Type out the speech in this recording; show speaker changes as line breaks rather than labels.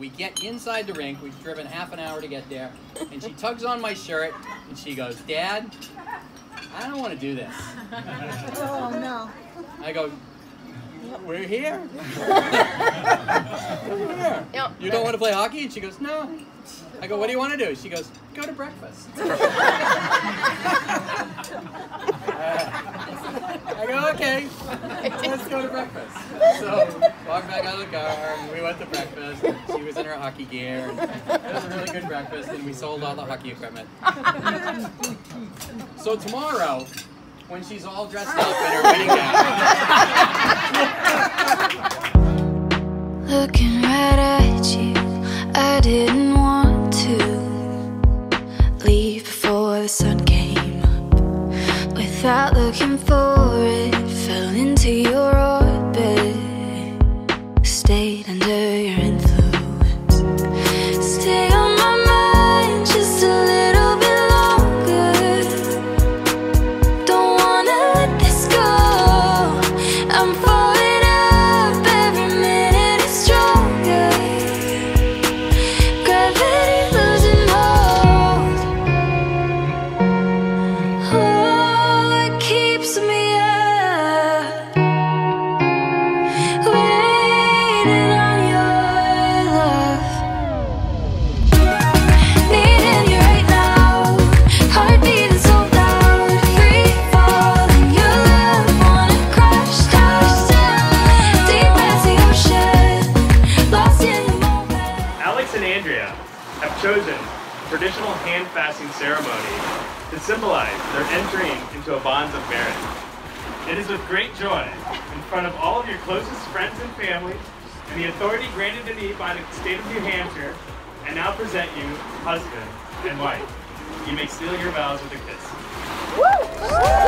we get inside the rink. We've driven half an hour to get there. And she tugs on my shirt and she goes, Dad, I don't want to do this.
Oh, no.
I go, we're here. we're here.
Yep.
You don't want to play hockey? And she goes, no. I go, what do you want to do? She goes, go to breakfast. I go, okay, let's go to breakfast. Walked back out of the car, and we went to breakfast. And she was in her hockey gear, it was a really good breakfast, and we sold all the hockey equipment. So tomorrow, when she's all dressed up in her wedding gown,
Looking right at you, I didn't want to leave before the sun came up. Without looking for it,
for chosen traditional hand fasting ceremony to symbolize their entering into a bonds of marriage. It is with great joy, in front of all of your closest friends and family, and the authority granted to me by the state of New Hampshire, I now present you husband and wife. You may seal your vows with a kiss.